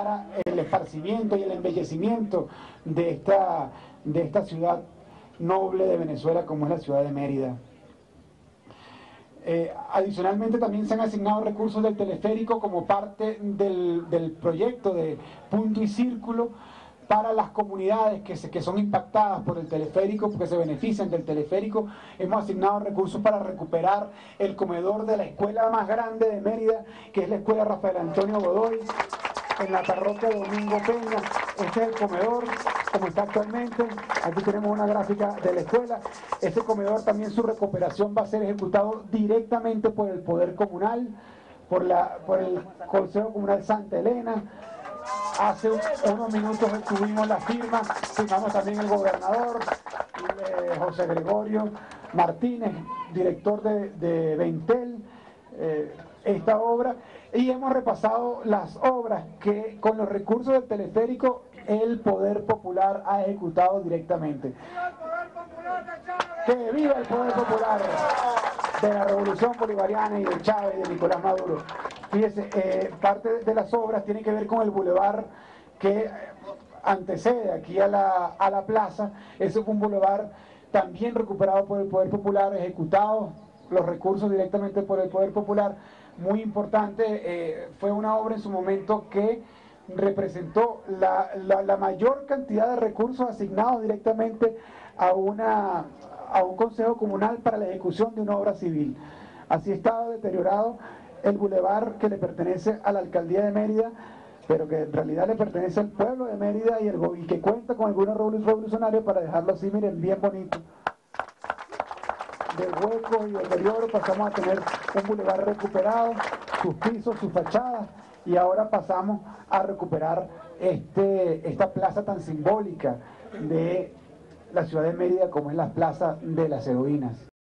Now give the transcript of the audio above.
para el esparcimiento y el embellecimiento de esta, de esta ciudad noble de Venezuela como es la ciudad de Mérida. Eh, adicionalmente también se han asignado recursos del teleférico como parte del, del proyecto de punto y círculo para las comunidades que, se, que son impactadas por el teleférico, porque se benefician del teleférico. Hemos asignado recursos para recuperar el comedor de la escuela más grande de Mérida, que es la escuela Rafael Antonio Godoy, en la parroquia Domingo Peña. Este es el comedor, como está actualmente. Aquí tenemos una gráfica de la escuela. Este comedor también su recuperación va a ser ejecutado directamente por el Poder Comunal, por, la, por el Consejo Comunal Santa Elena, Hace unos minutos tuvimos la firma, firmamos también el gobernador, eh, José Gregorio Martínez, director de, de Ventel, eh, esta obra, y hemos repasado las obras que con los recursos del teleférico el Poder Popular ha ejecutado directamente. ¡Que viva el Poder Popular! de la Revolución Bolivariana y de Chávez y de Nicolás Maduro. Fíjese, eh, parte de las obras tienen que ver con el bulevar que antecede aquí a la, a la plaza. Fue un bulevar también recuperado por el Poder Popular, ejecutado los recursos directamente por el Poder Popular. Muy importante, eh, fue una obra en su momento que representó la, la, la mayor cantidad de recursos asignados directamente a una, a un consejo comunal para la ejecución de una obra civil. Así estaba deteriorado el bulevar que le pertenece a la alcaldía de Mérida, pero que en realidad le pertenece al pueblo de Mérida y, el, y que cuenta con algunos revolucionarios para dejarlo así, miren, bien bonito. De hueco y deterioro pasamos a tener un bulevar recuperado, sus pisos, sus fachadas, y ahora pasamos a recuperar este, esta plaza tan simbólica de la ciudad de Mérida como es la Plaza de las Heroínas.